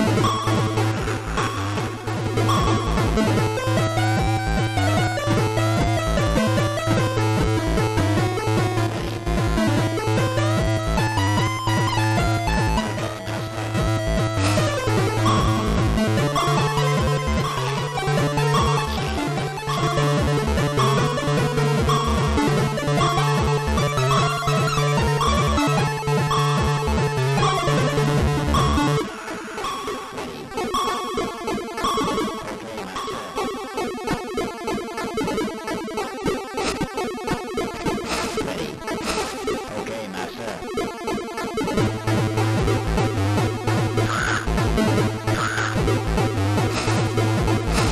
you.